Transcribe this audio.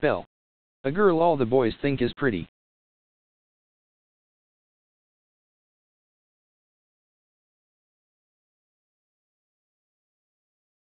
Belle. A girl all the boys think is pretty.